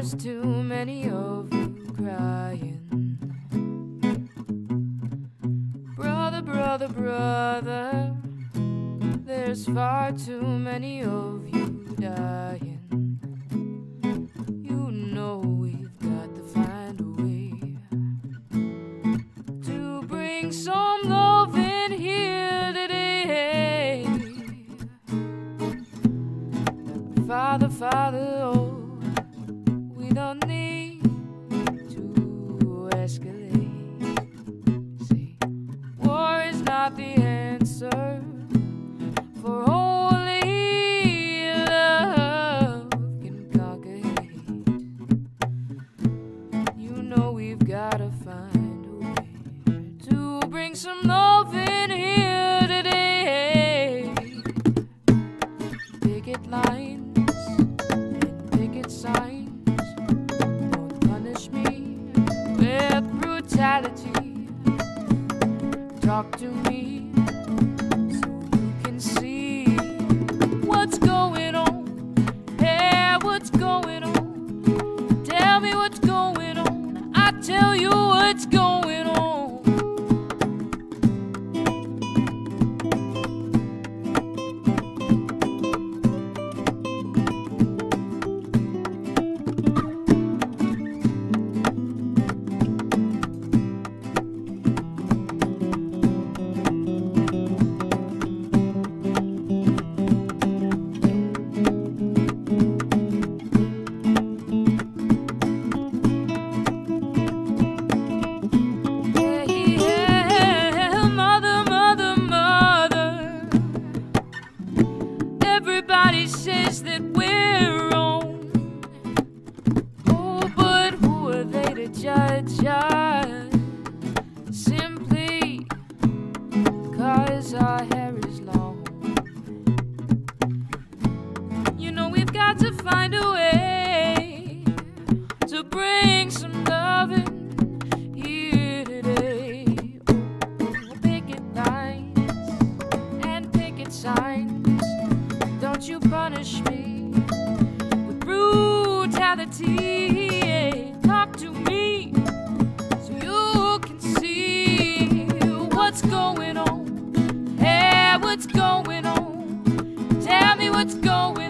There's too many of you crying. Brother, brother, brother, there's far too many of you dying. You know we've got to find a way to bring some love in here today. Father, Father, oh, gotta find a way to bring some love in here today. Picket lines and picket signs won't punish me with brutality. Talk to me tell you what's going because our hair is long. You know, we've got to find a way to bring some love in here today. Oh, lines and picket signs. Don't you punish me with brutality. what's going